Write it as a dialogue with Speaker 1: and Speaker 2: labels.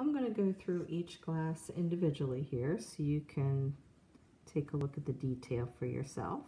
Speaker 1: I'm going to go through each glass individually here so you can take a look at the detail for yourself.